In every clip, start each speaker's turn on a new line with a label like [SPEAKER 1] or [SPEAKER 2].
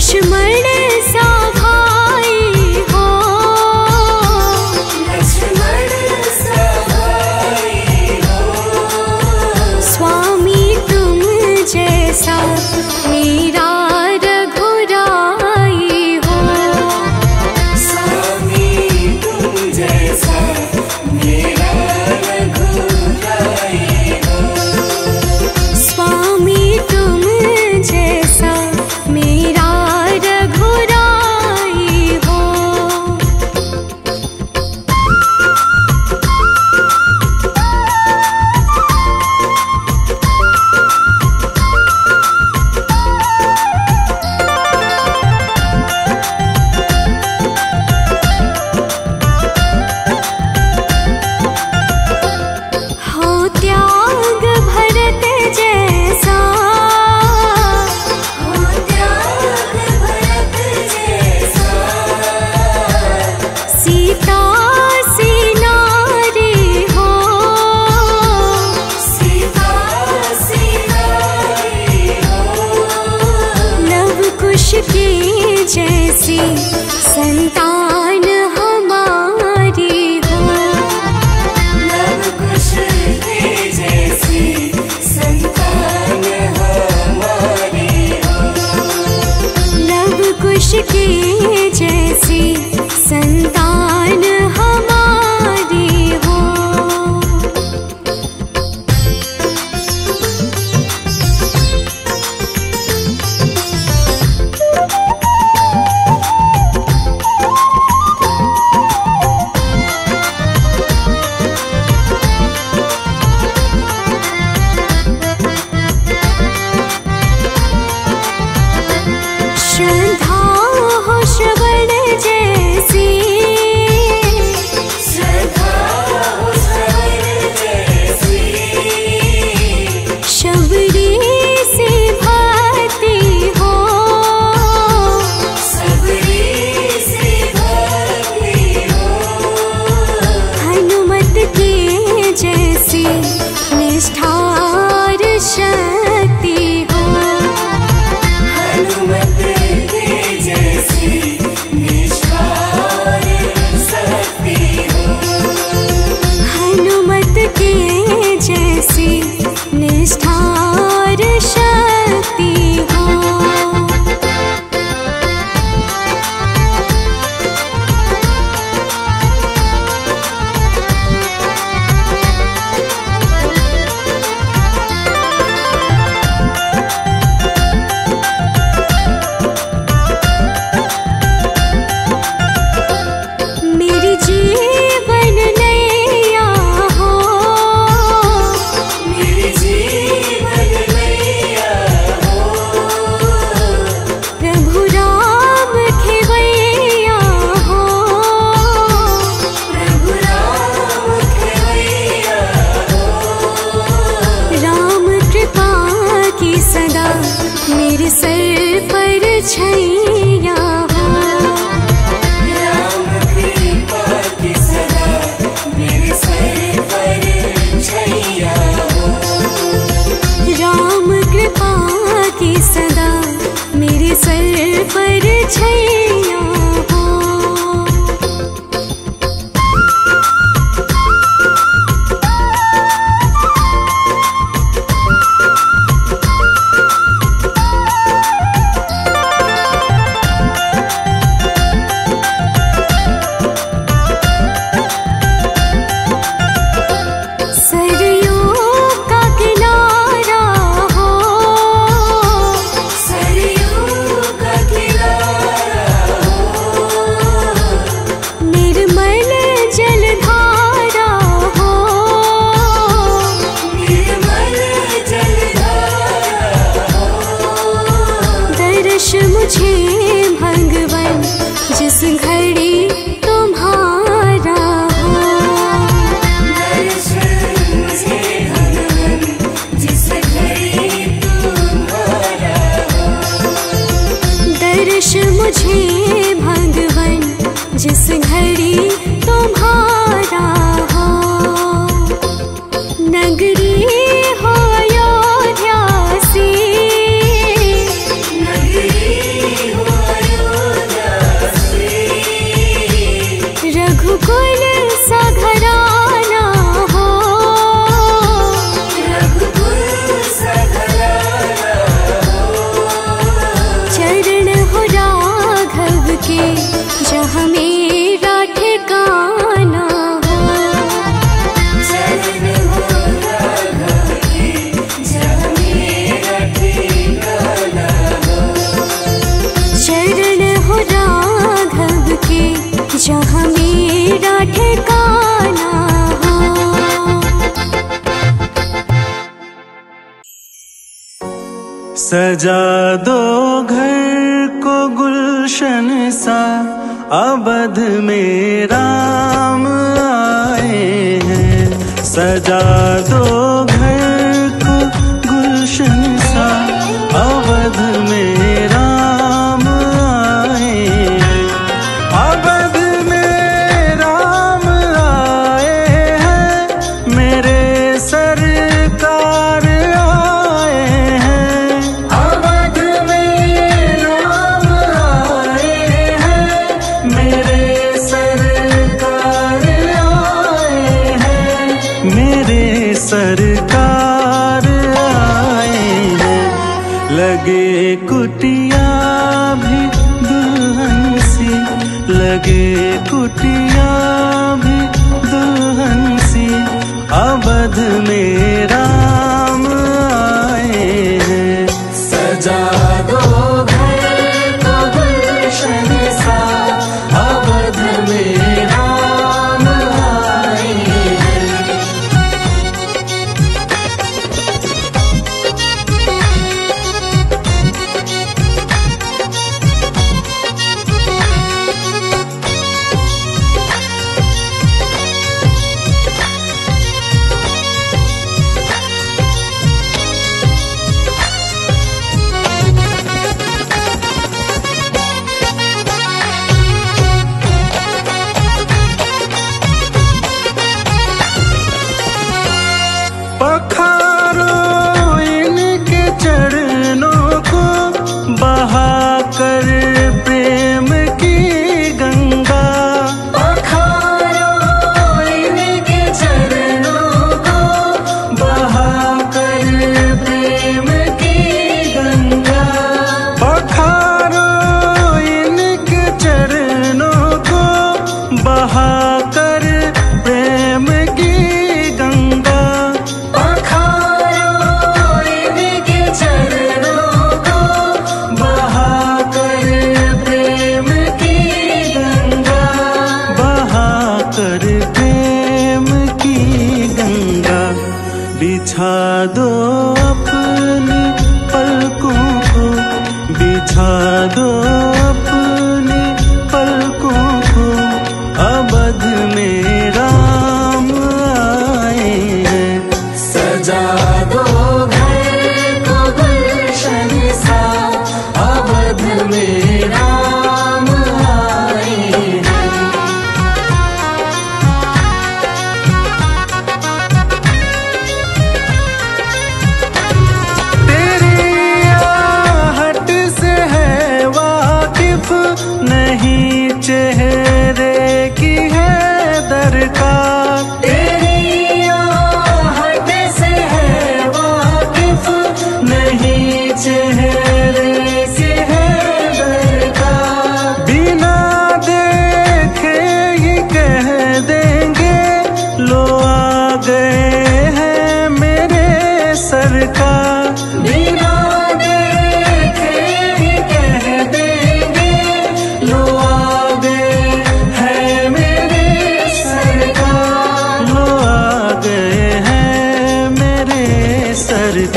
[SPEAKER 1] Şimdi 情。
[SPEAKER 2] सजा दो घर को गुलशन सा। अबध में राम आए हैं। सजा दो सर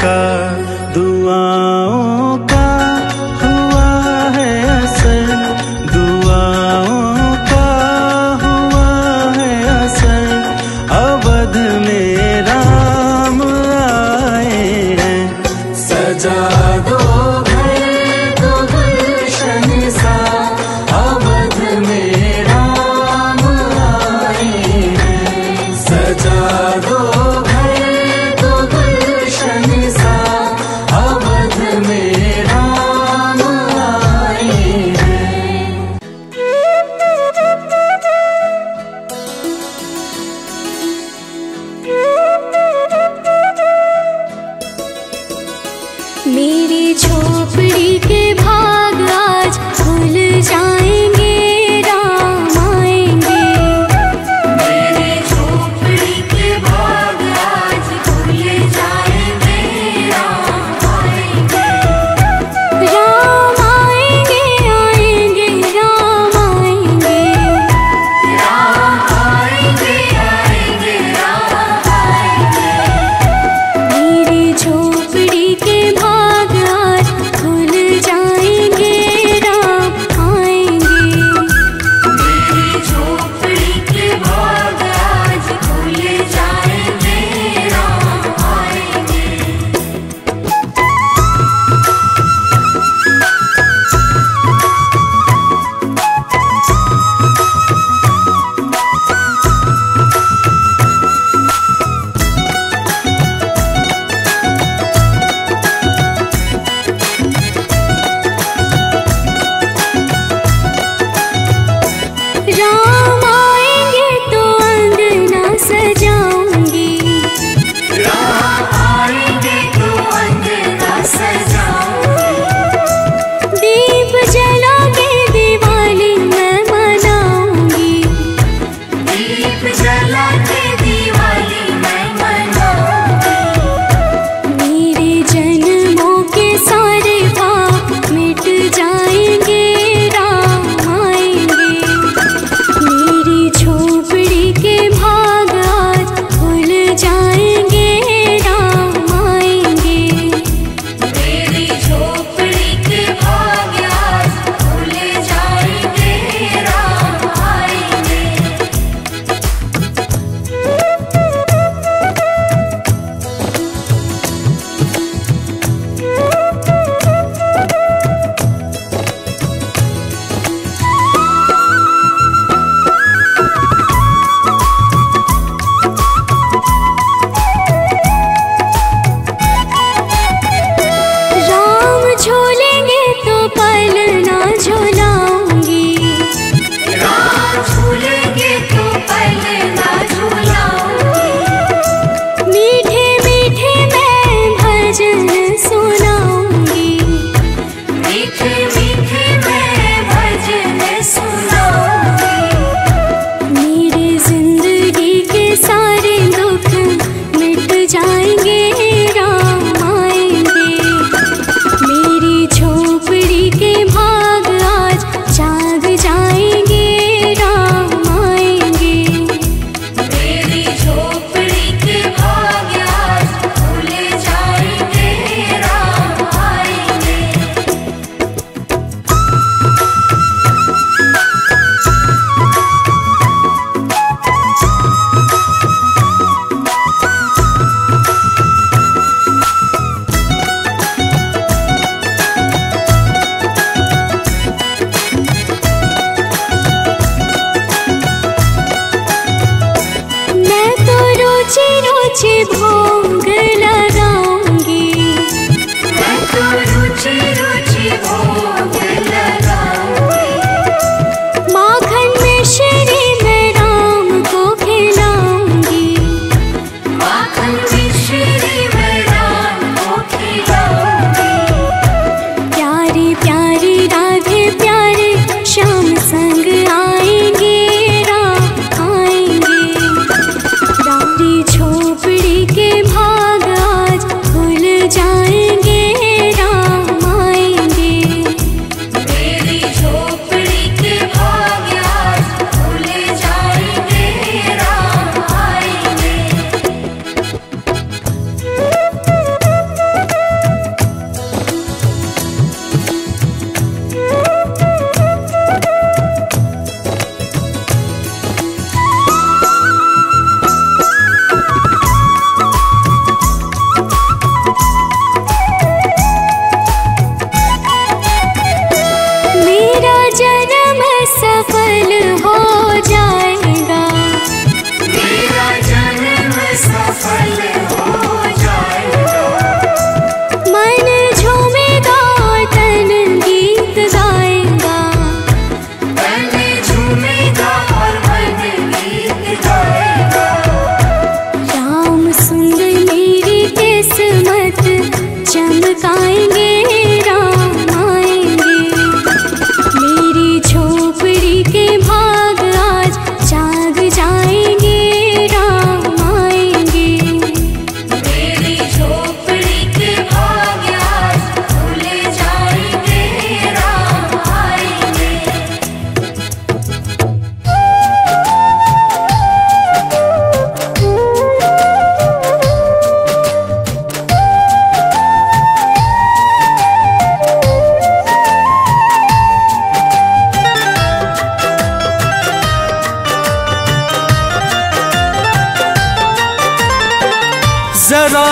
[SPEAKER 2] का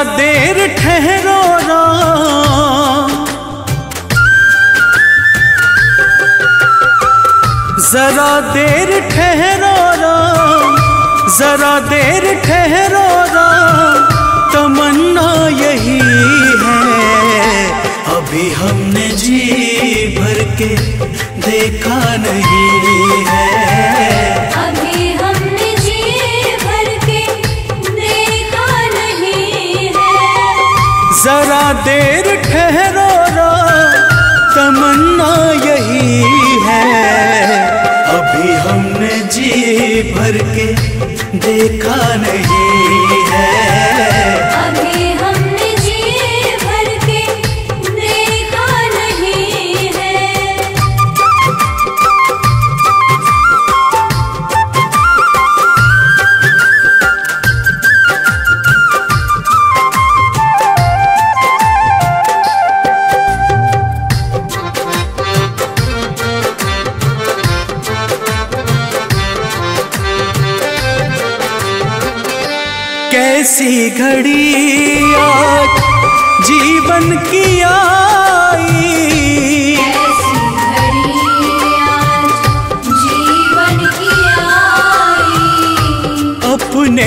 [SPEAKER 2] जरा देर ठहरो राम जरा देर ठहरो राम जरा देर ठहरो राम तमन्ना यही है। अभी हमने जी भर के देखा नहीं है। देर ठहरो तमन्ना यही है। अभी हमने जी भर के देखा नहीं।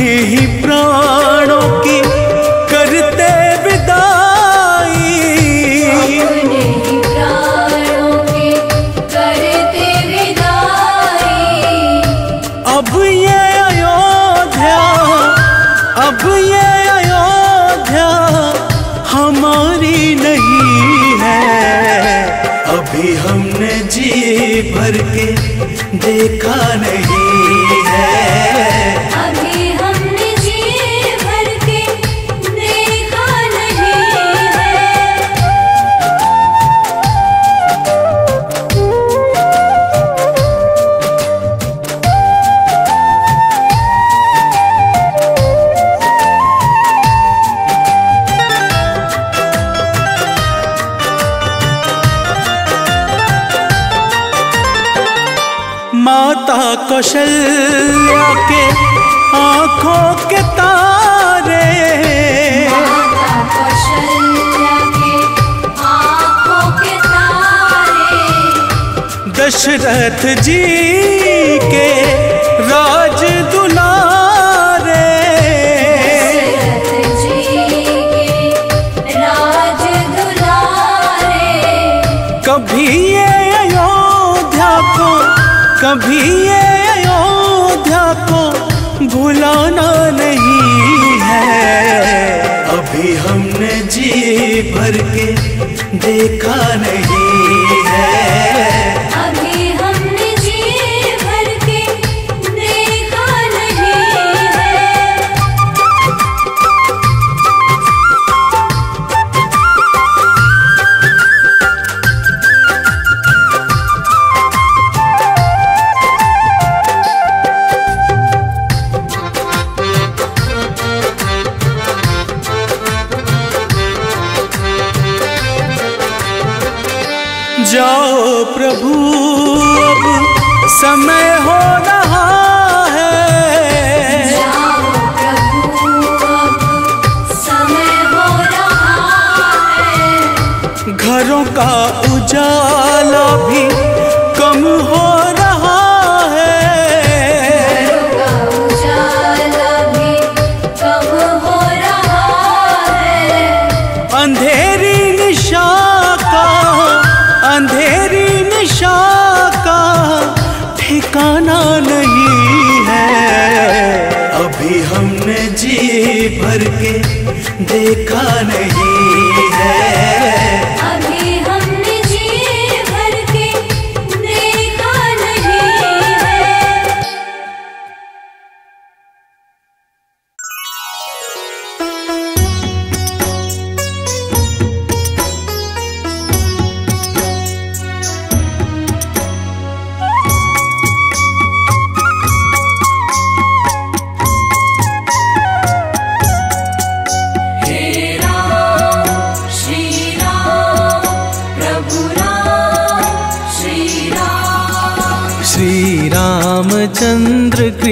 [SPEAKER 2] ही
[SPEAKER 1] भर के देखा नहीं।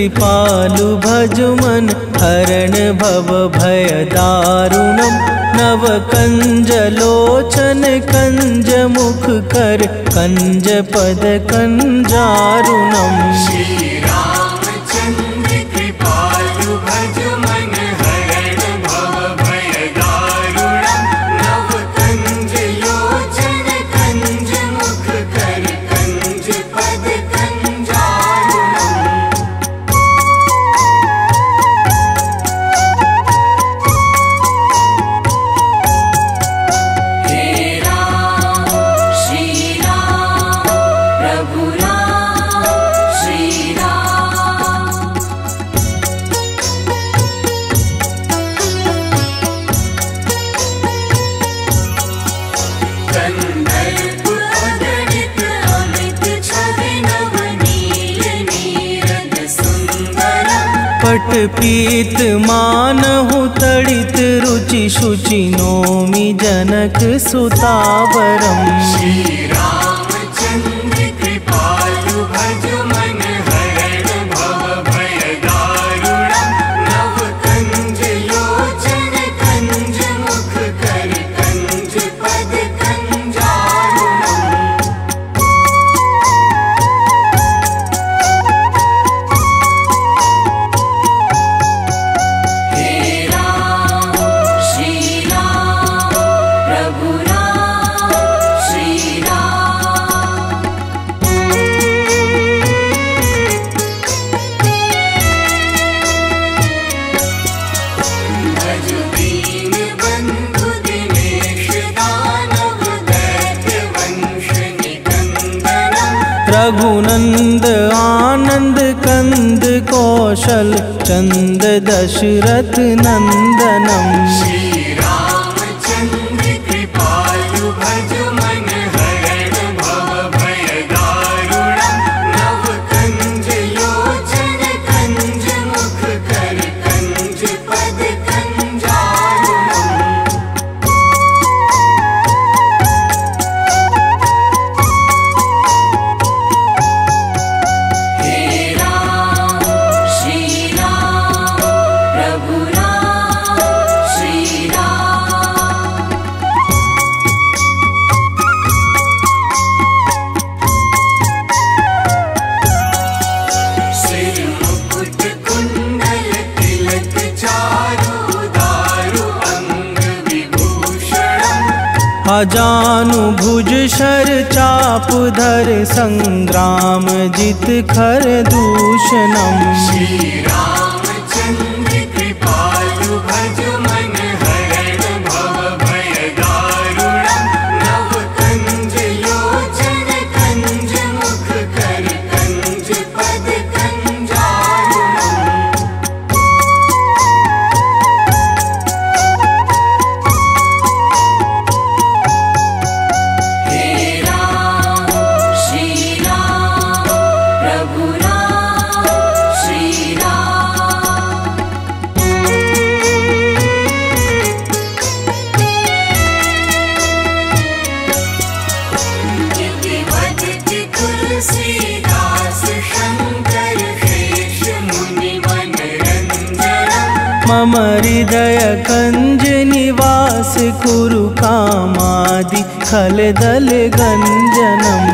[SPEAKER 2] कृपालु भजुमन हरण भव भय दारुणम। नव
[SPEAKER 1] कंज लोचन, कंज मुख कर, कंज पद कंजारुणम। श्री
[SPEAKER 2] न हुत रुचि शुचि नोमि जनक
[SPEAKER 1] सुता वरम्
[SPEAKER 2] अजानु भुज शर चाप धर संग्राम जित खर दूषणम।
[SPEAKER 1] श्री राम।
[SPEAKER 2] मादि
[SPEAKER 3] खलदले गञ्जनं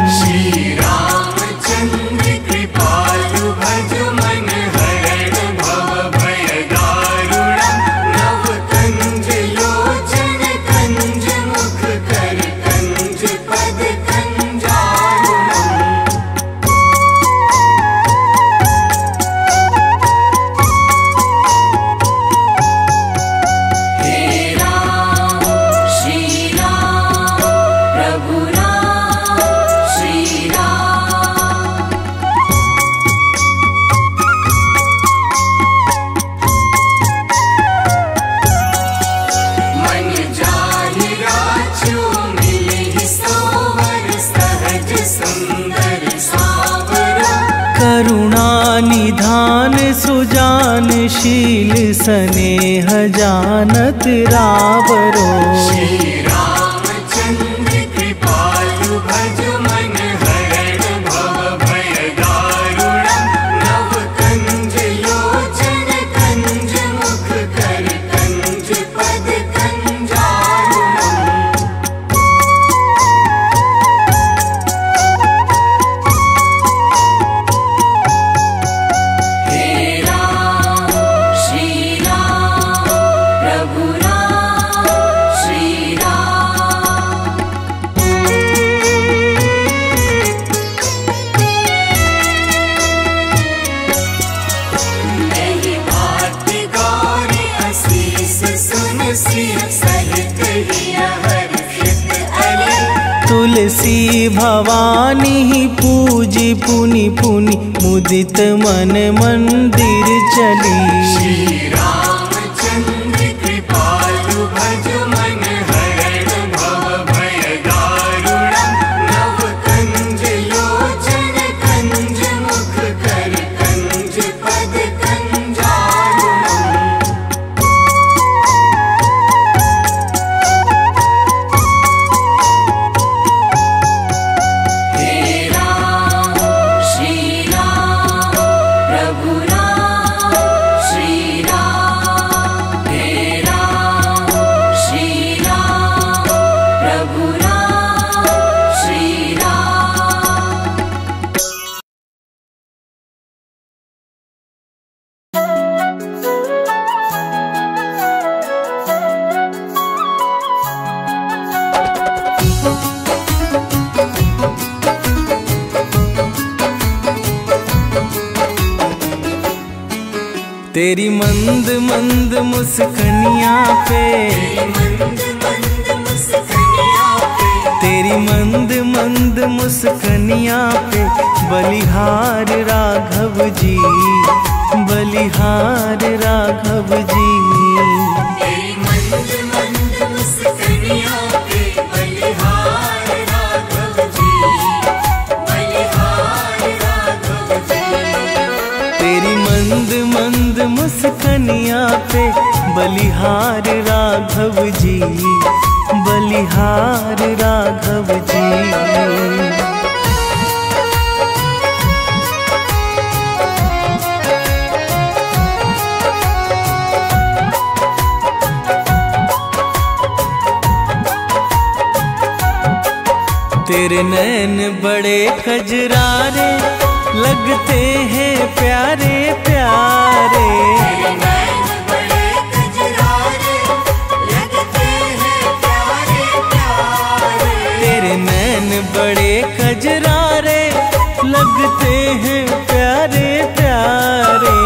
[SPEAKER 2] तेरे नैन बड़े खजरारे लगते हैं प्यारे प्यारे।
[SPEAKER 3] नैन बड़े कजरारे लगते हैं प्यारे प्यारे।
[SPEAKER 2] तेरे नैन बड़े कजरारे लगते हैं प्यारे प्यारे।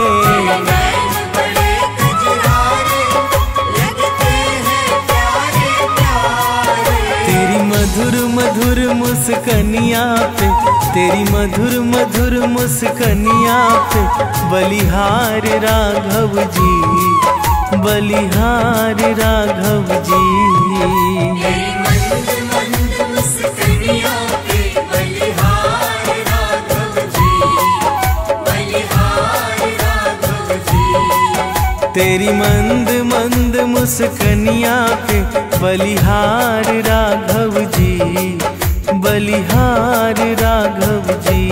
[SPEAKER 2] मुस्कनिया पे तेरी मधुर मधुर मुस्कनिया पे बलिहार राघव जी बलिहार राघव जी।
[SPEAKER 3] तेरी मंद मंद मुस्कनिया पे बलिहार राघव जी। बलिहार राघव जी।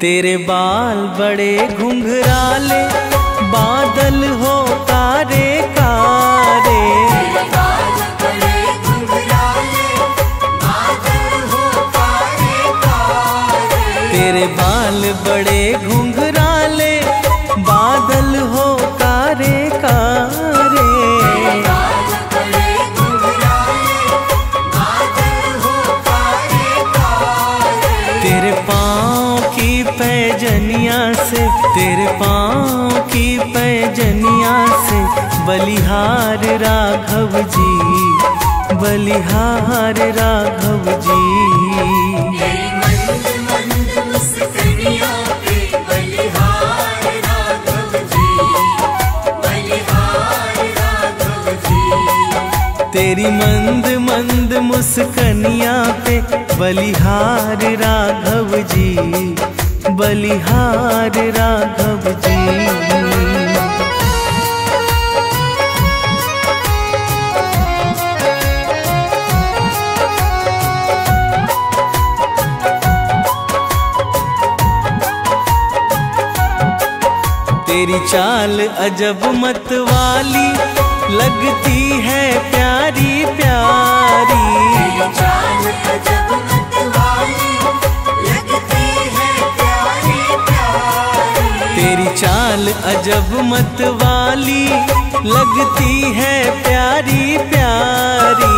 [SPEAKER 2] तेरी बाल बड़े घुंघराले बादल हो राघव जी बलिहार राघव जी
[SPEAKER 3] तेरी मंद मंद मुस्कनिया पे बलिहार राघव जी बलिहार राघव जी
[SPEAKER 2] तेरी मंद मंद मुस्कनिया पे बलिहार राघव जी बलिहार राघव जी तेरी चाल अजब मत वाली लगती है प्यारी प्यारी।
[SPEAKER 3] तेरी चाल अजब मत वाली लगती है प्यारी प्यारी।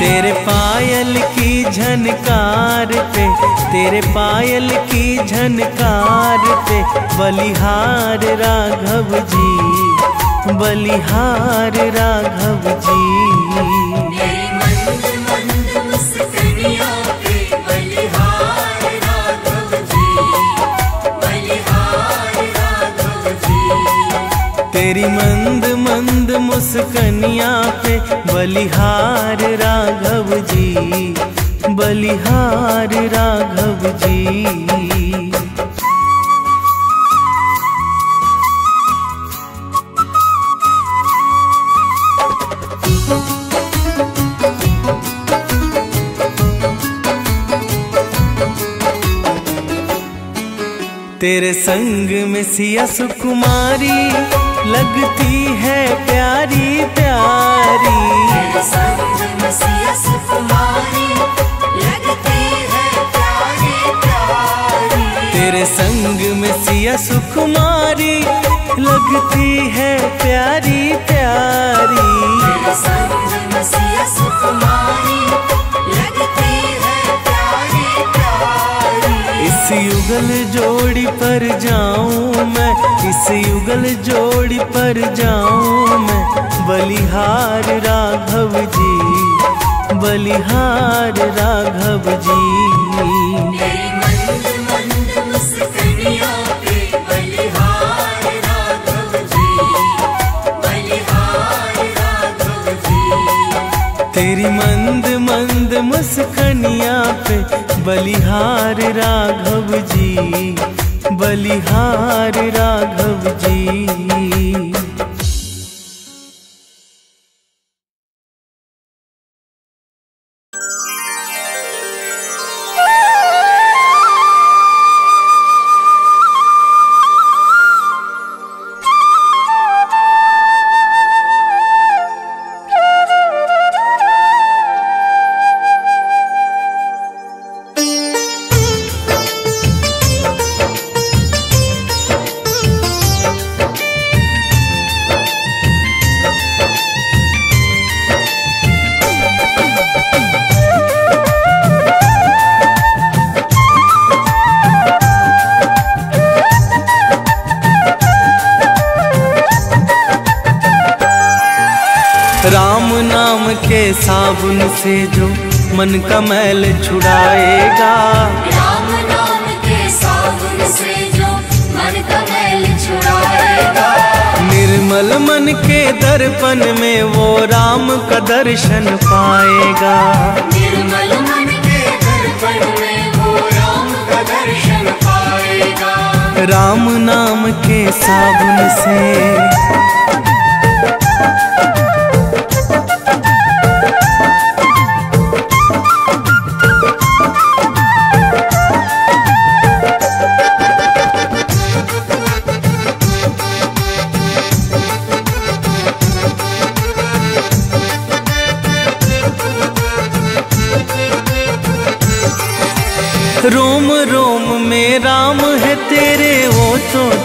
[SPEAKER 2] तेरे पास
[SPEAKER 3] बलिहार पे
[SPEAKER 2] तेरे पायल की झनकार पे बलिहार राघव जी बलिहार राघव जी।
[SPEAKER 3] तेरी मंद मंद मुस्कनिया पे बलिहार राघव जी। बलिहार राघव जी।
[SPEAKER 2] तेरे संग में सिया सुकुमारी, लगती है प्यारी प्यारी।
[SPEAKER 3] तेरे संग मसीहा सुकुमारी
[SPEAKER 2] संग में सिया सुकुमारी लगती है प्यारी प्यारी।
[SPEAKER 3] तेरे संग मसीहा सुकुमारी लगती है प्यारी प्यारी।
[SPEAKER 2] इस युगल जोड़ी पर जाऊँ मैं इस युगल जोड़ी पर जाऊँ मैं। बलिहार राघव जी बलिहार राघव जी।
[SPEAKER 3] तेरी मंद मंद मुस्कनिया पे बलिहार राघव जी बलिहार राघव जी।
[SPEAKER 2] मन का मैल छुड़ाएगा।
[SPEAKER 3] राम नाम के साबुन से जो मन का मैल छुड़ाएगा।
[SPEAKER 2] निर्मल मन के दर्पण में वो राम का दर्शन पाएगा।
[SPEAKER 3] निर्मल मन के दर्पण में वो राम का दर्शन पाएगा।
[SPEAKER 2] राम नाम के साबुन से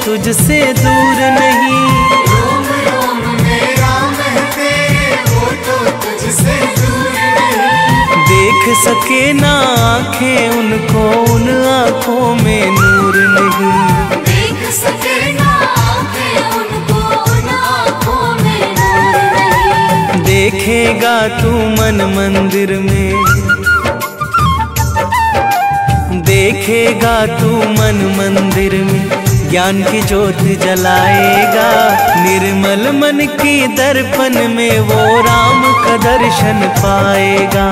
[SPEAKER 2] तुझसे दूर नहीं।
[SPEAKER 3] रोम रोम में राम है तेरे वो तो तुझसे दूर नहीं
[SPEAKER 2] देख सके ना आँखें उनको उन आँखों में नूर नहीं।
[SPEAKER 3] देख सके ना आँखें उनको उन आँखों में नूर नहीं।
[SPEAKER 2] देखेगा तू मन मंदिर में। देखेगा तू मन मंदिर में। ज्ञान की ज्योत जलाएगा। निर्मल मन की दर्पण में वो राम का दर्शन पाएगा।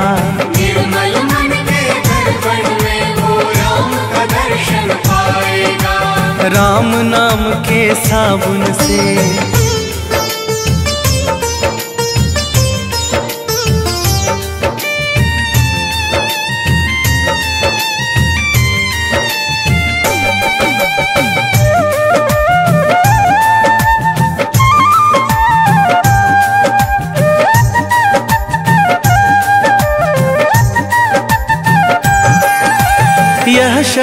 [SPEAKER 3] निर्मल मन के दर्पण में वो राम का दर्शन पाएगा।
[SPEAKER 2] राम नाम के साबुन से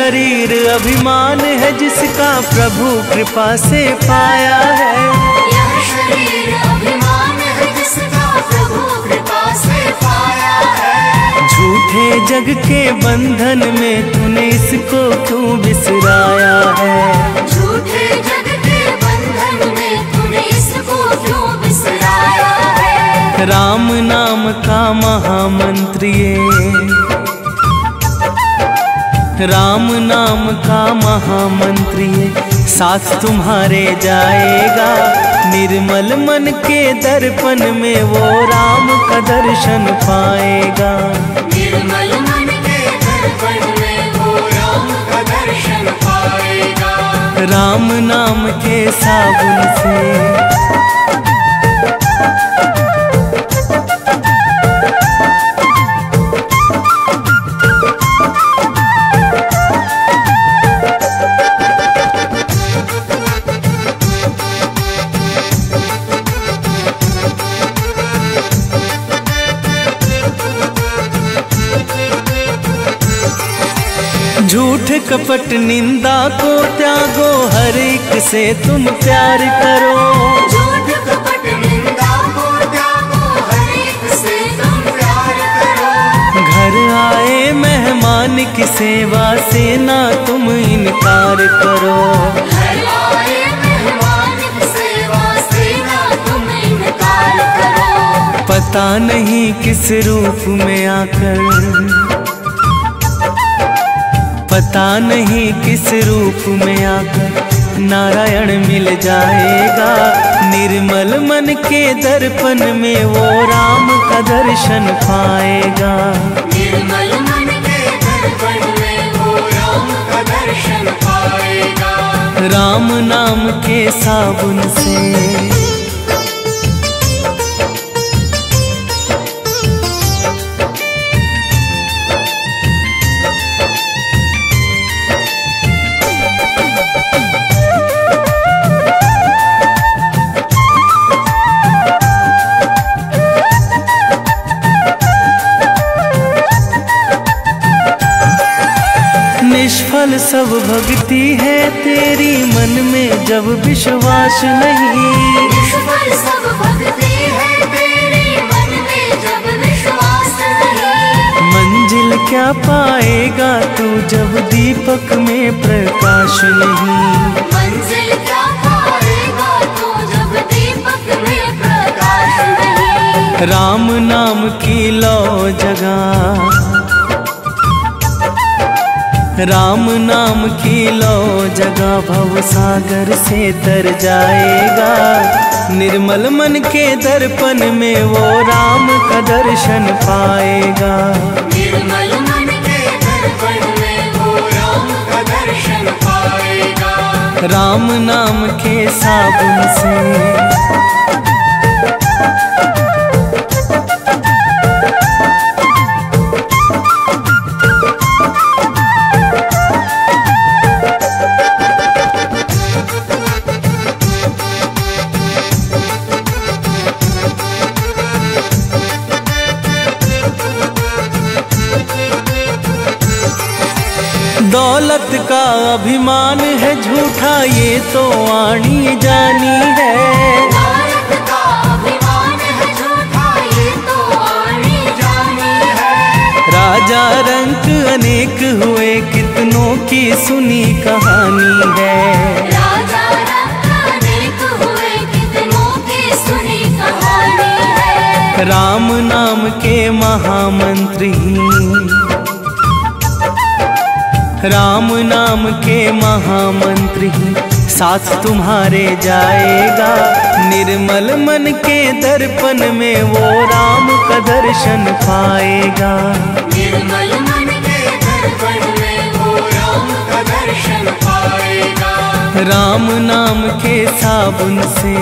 [SPEAKER 2] शरीर अभिमान है जिसका प्रभु कृपा से पाया है।
[SPEAKER 3] यह शरीर अभिमान है जिसका प्रभु कृपा से पाया है।
[SPEAKER 2] झूठे जग के बंधन में तूने इसको क्यों बिसराया है?
[SPEAKER 3] झूठे जग के बंधन में तूने इसको क्यों बिसराया है?
[SPEAKER 2] राम नाम का महामंत्र ये राम नाम का महामंत्री साथ तुम्हारे जाएगा। निर्मल मन के दर्पण में वो राम का दर्शन पाएगा।
[SPEAKER 3] निर्मल मन के दर्पण में वो राम का दर्शन पाएगा।
[SPEAKER 2] राम नाम के साबुन से झूठ कपट निंदा को त्यागो हर एक से तुम प्यार करो।
[SPEAKER 3] झूठ कपट निंदा को त्यागो हर एक से तुम प्यार करो।
[SPEAKER 2] घर आए मेहमान की सेवा से ना तुम इनकार करो।
[SPEAKER 3] घर आए मेहमान की सेवा से ना तुम इनकार करो।
[SPEAKER 2] पता नहीं किस रूप में आकर पता नहीं किस रूप में आकर नारायण मिल जाएगा। निर्मल मन के दर्पण में वो राम का दर्शन पाएगा।
[SPEAKER 3] निर्मल मन के दर्पण में वो राम का दर्शन पाएगा।
[SPEAKER 2] राम नाम के साबुन से सब है तेरी मन में जब विश्वास नहीं
[SPEAKER 3] सब भक्ति है तेरे मन में जब विश्वास नहीं
[SPEAKER 2] मंजिल क्या पाएगा तू जब दीपक में प्रकाश नहीं।
[SPEAKER 3] मंजिल क्या पाएगा तू जब दीपक में प्रकाश नहीं?
[SPEAKER 2] राम नाम की लो जगह। राम नाम की लो जगह भव सागर से तर जाएगा। निर्मल मन के दर्पण में वो राम का दर्शन पाएगा।
[SPEAKER 3] निर्मल मन के दर्पण में वो राम का दर्शन पाएगा।
[SPEAKER 2] राम नाम के साबुन से दौलत का अभिमान है झूठा ये तो आनी जानी है।
[SPEAKER 3] भारत का अभिमान है झूठा ये तो आनी जानी है।
[SPEAKER 2] राजा रंक अनेक हुए कितनों की सुनी कहानी है।
[SPEAKER 3] राजा रंग अनेक हुए कितनों की सुनी कहानी है।
[SPEAKER 2] राम नाम के महामंत्र राम नाम के महामंत्र ही साथ तुम्हारे जाएगा। निर्मल मन के दर्पण में वो राम का दर्शन पाएगा।
[SPEAKER 3] निर्मल मन के दर्पण में वो राम का दर्शन पाएगा।
[SPEAKER 2] राम नाम के साबुन से